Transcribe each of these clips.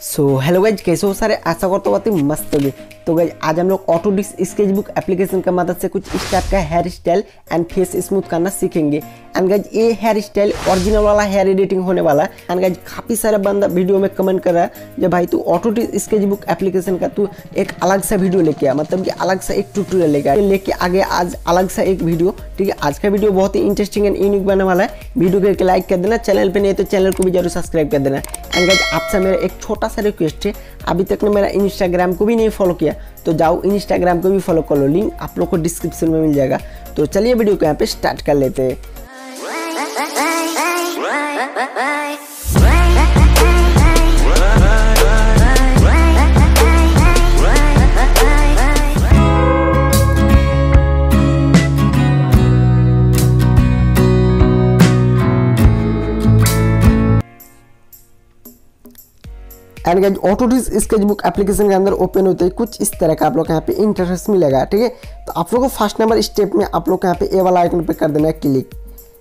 So hello guys कैसे हो सारे? आशा करता बहुत ही मस्त होगी। तो गाइज़ आज हम लोग Autodesk sketch book application की मदद से कुछ इस टाइप का hair style and face smooth करना सीखेंगे। एंड गाइज़ ये हेयर स्टाइल ओरिजिनल वाला हेयर एडिटिंग होने वाला है। एंड गाइज़ काफ़ी सारे बंदा वीडियो में कमेंट कर रहा है जब भाई तू ऑटो स्केच बुक एप्लीकेशन का तू एक अलग सा वीडियो लेके आ। मतलब कि अलग सा एक ट्यूटोरियल लेके आ। लेके आगे आज अलग सा एक वीडियो ठीक है, आज का वीडियो बहुत ही इंटरेस्टिंग एंड यूनिक बनने वाला है। वीडियो करके लाइक कर देना। चैनल पे नहीं तो चैनल को भी ज़रूर सब्सक्राइब कर देना। एंड गाइज़ आपसे मेरा एक छोटा सा रिक्वेस्ट है अभी तक ने मेरा इंस्टाग्राम को भी नहीं फॉलो किया तो जाओ इंस्टाग्राम को भी फॉलो कर लो लिंक आप लोग को डिस्क्रिप्शन में मिल जाएगा तो चलिए वीडियो को यहाँ पे स्टार्ट कर लेते हैं and guys Autodesk sketch book application के अंदर ओपन होते ही कुछ इस तरह का आप लोग यहाँ पे इंटरफेस मिलेगा ठीक है तो आप लोग को फ़र्स्ट नंबर स्टेप में आप लोग यहाँ पे ए वाला आइकन पे कर देना है क्लिक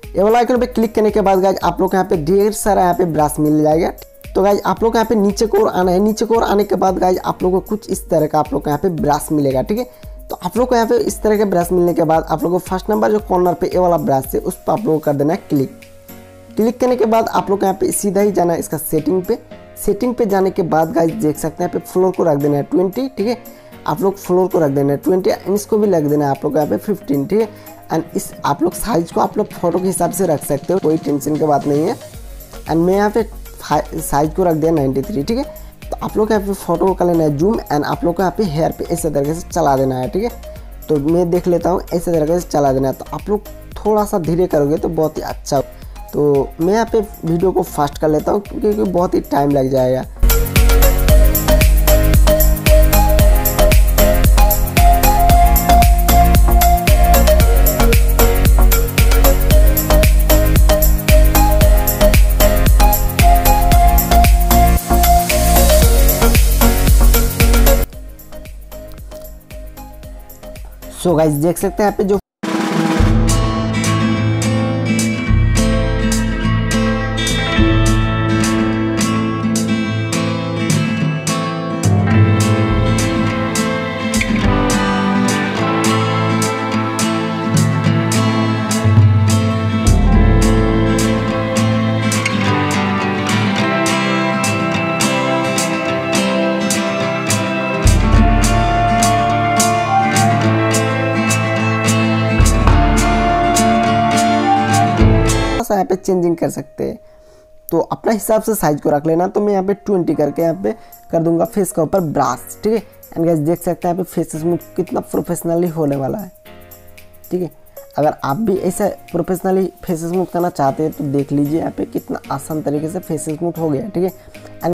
ए वाला आइकन पे क्लिक करने के बाद गाइज़ आप लोग यहाँ पे ढेर सारा यहाँ पे ब्रश मिल जाएगा तो गाइज़ आप लोग यहाँ पे नीचे को और आना है नीचे को और आने के बाद गाइज़ आप लोग को कुछ इस तरह का आप लोग यहाँ पे ब्रश मिलेगा ठीक है तो आप लोग को यहाँ पे इस तरह के ब्रश मिलने के बाद आप लोग को फ़र्स्ट नंबर जो कॉर्नर पे ए वाला ब्रश है उस पर आप लोग को कर देना है क्लिक क्लिक करने के बाद आप लोग यहाँ पे सीधा ही जाना है इसका सेटिंग पे सेटिंग पे जाने के बाद गाइस देख सकते हैं, यहाँ पे फ्लोर को रख देना है ट्वेंटी ठीक है? आप लोग फ्लोर को रख देना है ट्वेंटी इसको भी रख देना है आप लोग यहाँ पे फिफ्टीन ठीक है? एंड इस, आप लोग साइज़ को आप लोग फ़ोटो के हिसाब से रख सकते हो, कोई टेंशन की बात नहीं है। एंड मैं यहाँ पे साइज़ को रख दिया नाइन्टी थ्री ठीक है? तो आप लोग यहाँ पे फ़ोटो को कर लेना है जूम एंड आप लोग को यहाँ पे हेयर पे ऐसे तरीके से चला देना है, ठीक है? तो मैं देख लेता हूँ, ऐसे तरीके से चला देना है। तो आप लोग थोड़ा सा धीरे करोगे तो बहुत ही अच्छा तो मैं यहाँ पे वीडियो को फास्ट कर लेता हूँ, क्योंकि बहुत ही टाइम लग जाएगा। सो गाइस देख सकते हैं यहाँ पे जो सा यहाँ पे चेंजिंग कर सकते हैं। तो अपना हिसाब से साइज़ को रख लेना तो मैं यहाँ पे ट्वेंटी करके यहाँ पे कर दूँगा फेस के ऊपर ब्रास ठीक है? एंड गैस देख सकते हैं यहाँ पे फेसेस में कितना प्रोफेशनली होने वाला है, ठीक है? अगर आप भी ऐसा प्रोफेशनली फेस स्मूथ करना चाहते हैं तो देख लीजिए यहाँ पे कितना आसान तरीके से फेस स्मूथ हो गया, ठीक है?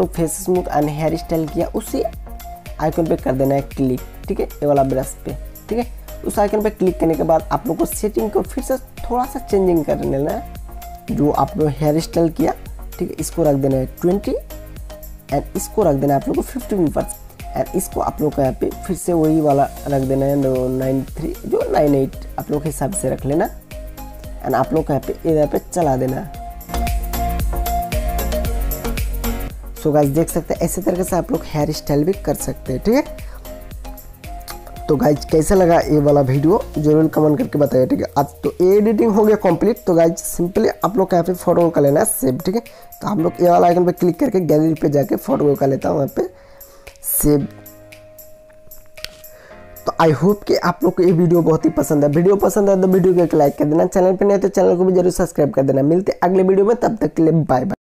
लोग face smooth and hair style किया, उसी आइकन पे कर देना है क्लिक, ठीक है? ये वाला ब्रश पे, ठीक है? उस आइकन पे क्लिक करने के बाद आप लोग को सेटिंग को फिर से थोड़ा सा चेंजिंग कर लेना है, जो आप लोग हेयर स्टाइल किया, ठीक है? इसको रख देना है ट्वेंटी, एंड इसको रख देना है आप लोग को फिफ्टीन परसेंट एंड इसको आप लोग को यहाँ पे फिर से वही वाला रख देना है नाइन थ्री, जो नाइन एट आप लोग के हिसाब से रख लेना, एंड आप लोग को यहाँ पे, इधर पे चला देना सो so गाइस देख सकते हैं, ऐसे तरीके से आप लोग हेयर स्टाइल भी कर सकते हैं, ठीक है? तो गाइज़ कैसा लगा ये वाला वीडियो ज़रूर कमेंट करके बताइए, ठीक है? आज तो एडिटिंग हो गया कंप्लीट तो गाइज़ सिंपली आप लोग यहाँ पे फ़ोटो का लेना है सेव ठीक है? तो हम लोग ये वाला आइकन पे क्लिक करके गैलरी पे जाके फ़ोटो का लेता हूँ यहाँ पे सेव तो आई होप कि आप लोग को ये वीडियो बहुत ही पसंद है। वीडियो पसंद है तो वीडियो को एक लाइक कर देना। चैनल पर नहीं तो चैनल को भी ज़रूर सब्सक्राइब कर देना। मिलते अगले वीडियो में, तब तक के लिए बाय बाय